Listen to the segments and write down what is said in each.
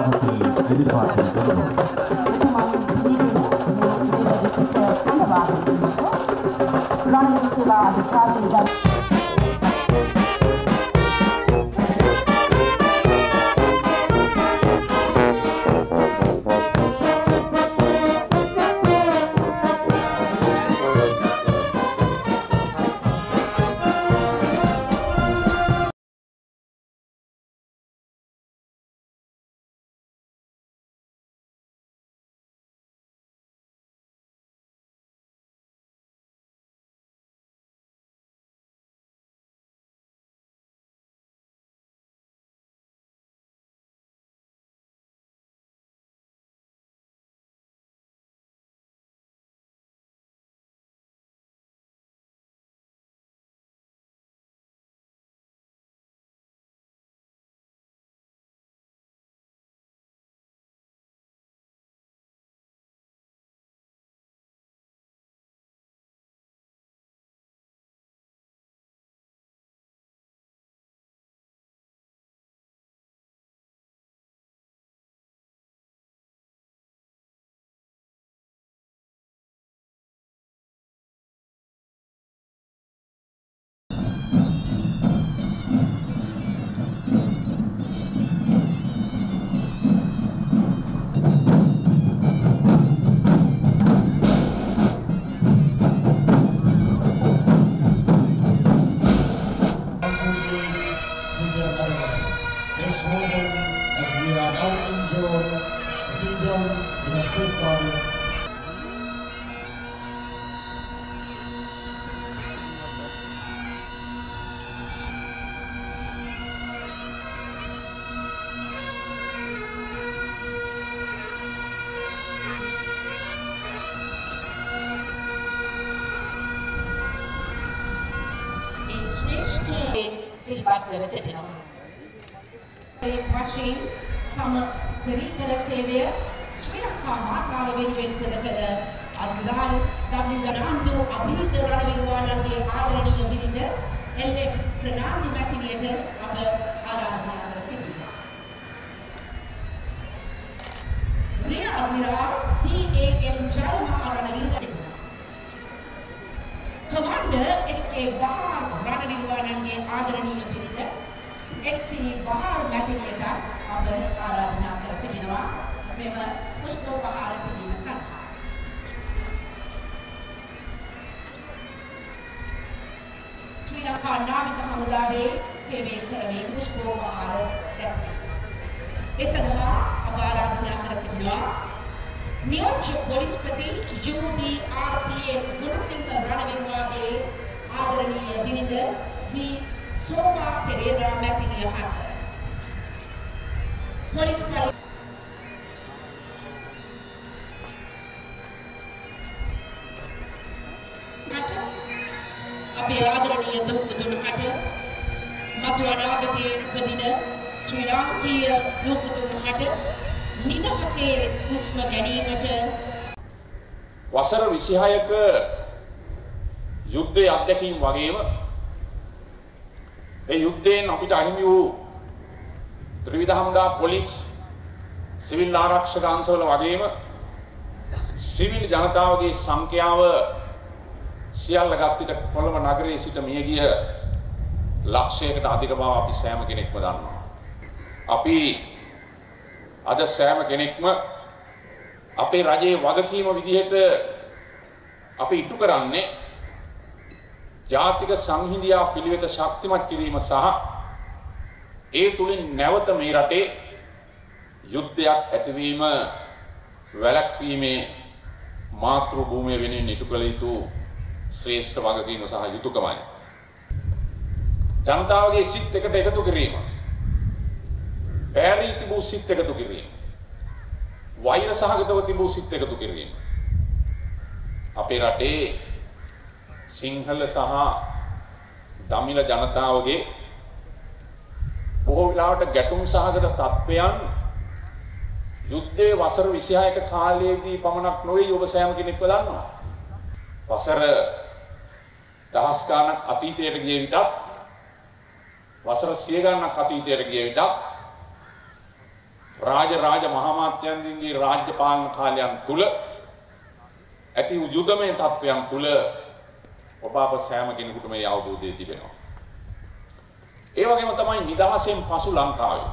Running to the party that ශ්‍රේෂ්ඨයෙන් සිල්පත් කර සිටිනවා. ඒ වශයෙන් තම පෙරිකර සේවය ශ්‍රී ලංකා මාතාව වෙනුවෙන් කළ කළ අද්රාල් දමින්දරන්දු අභිහිත රණවිරුවාණන්ගේ ආදරණීය බිරිඳ එල්.එම්. ප්‍රනාන්දි මැතිනියට අප ආරාධනා කර සිටිනවා. Rear Admiral C.A.M. Jalma Commander S.A. Bahar රණවිරුවාණන්ගේ ආදරණීය බිරිඳ S.C. Bahar මැතිනියට අප ආරාධනා කර සිටිනවා මෙම පුෂ්පෝපහාර පිළිම සඳහා. ශ්‍රී ලංකා නාවික හමුදාවේ සේවය කරමින් පුෂ්පෝපහාර දැක්වේ. ඒ සඳහා අප ආරාධනා කර සිටිනවා නියෝජ්‍ය පොලිස්පති UDRPN පෙරේරා මැතිනිය හට පොලිස් පරි හට අපේ ආදරණීය දුප්පතුන් හට මතු අනාගතයේ උපදින ශ්‍රී ලාංකීය දුප්පතුන් හට නිදහසේ හුස්ම ගැනීමට වසර 26ක යුද්ධයේ අත්දැකීම් වගේම ඒ යුද්ධයෙන් අපිට අහිමි වූ ත්‍රිවිධ හමුදා පොලිස් සිවිල් ආරක්ෂක අංශවල වගේම සිවිල් ජනතාවගේ සංඛ්‍යාව සියල්ල ගත්විට කොළඹ නගරයේ සිට මියගිය ලක්ෂයකට අධික බව අපි සෑම කෙනෙක්ම දන්නවා. අපි අද සෑම කෙනෙක්ම අපේ රජයේ වගකීම විදිහට අපි ඉටු කරන්නේ ජාතික සංහිඳියා පිළිවෙත ශක්තිමත් කිරීම සහ ඒ තුලින් නැවත මේ රටේ යුද්ධයක් ඇතිවීම වැළැක්වීමේ මාතෘ භූමිය වෙනුවෙන් ඉටු කළ යුතු ශ්‍රේෂ්ඨ වගකීම සහ යුතුයකමයි. ජනතාවගේ සිත් එකට එකතු කිරීම. පෑරී තිබූ සිත් එකතු කිරීම. වෛර සහගතව තිබූ සිත් එකතු කිරීම. අපේ රටේ සිංහල සහ දමිළ ජනතාවගේ බොහෝ වෙලාවට ගැටුම් සහගත තත්ත්වයන් යුද්ධයේ වසර 26ක කාලයේදී පමණක් නොවේ ඔබ සෑම කෙනෙක්ව දන්නවා. වසර දහස් ගාණක් අතීතයට ගිය විටත් වසර සිය ගාණක් අතීතයට ගිය විටත් රාජ රාජ මහාමාත්‍යන්ගේ රාජ්‍ය පාලන කාලයන් තුල ඇති වූ යුදමය තත්ත්වයන් තුල ඔබ අප සෑම කෙනෙකුට මේ අවබෝධය තිබෙනවා. ඒ වගේම තමයි නිදහසෙන් පසු ලංකාවේ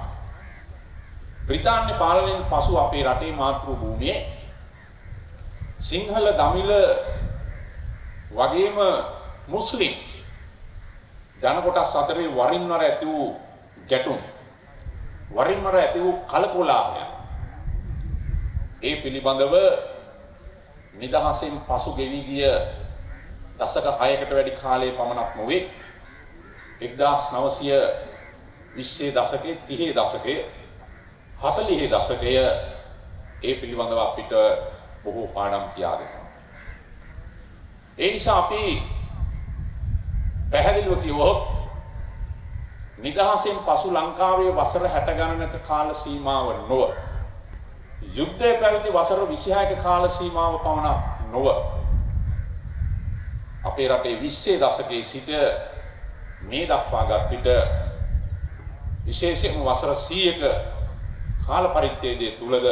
බ්‍රිතාන්‍ය පාලනයෙන් පසු අපේ රටේ මාතෘ භූමියේ සිංහල දමිළ වගේම මුස්ලිම් ජන කොටස් අතරේ වරින් වර ඇති වූ ගැටුම් වරින් වර ඇති වූ කලකෝලාහලයන් ඒ පිළිබඳව නිදහසෙන් පසු ගෙවි ගිය දශක 6කට වැඩි කාලයේ පමණක් නොවේ 1920 දශකයේ 30 දශකයේ 40 දශකය ඒ පිළිබඳව අපිට බොහෝ පාඩම් කියා දෙනවා. ඒ නිසා අපි පැහැදිලිව කිව්වොත් නිදහසෙන් පසු ලංකාවේ වසර 60 ගණනක කාල සීමාව නොව යුද්ධය පැවති වසර 26ක කාල සීමාව පමණක් නොව අපේ රටේ 20 දශකයේ සිට මේ දක්වාගත් විට විශේෂයෙන්ම වසර 100ක කාල පරිච්ඡේදය තුලද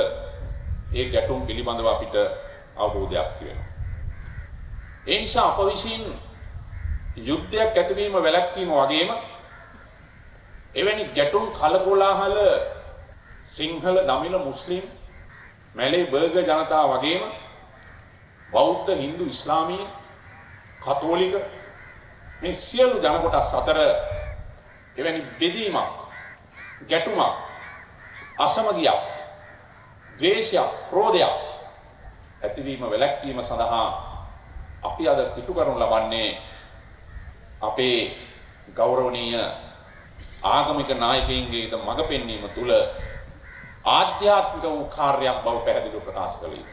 ඒ ගැටුම් පිළිබඳව අපිට අවබෝධයක් තියෙනවා. ඒ නිසා අප විසින් යුද්ධයක් ඇතිවීම වැළැක්වීම වගේම එවැනි ගැටුම් කලකොලාහල සිංහල දමිළ මුස්ලිම් මැලේ බර්ග ජනතාව වගේම බෞද්ධ හින්දු ඉස්ලාමීය කතෝලික මේ සියලු ජන කොටස් අතර එවැනි බෙදීමක් ගැටුමක් අසමගියක් ද්වේෂයක් ක්‍රෝධයක් ඇතිවීම වැළැක්වීම සඳහා අපි අද පිටු කරනු ලබන්නේ අපේ ගෞරවනීය ආගමික නායකයින්ගේ මඟ පෙන්වීම තුළ ආධ්‍යාත්මික වූ කාර්යයක් බව පැහැදිලිව ප්‍රකාශ කළ යුතුයි.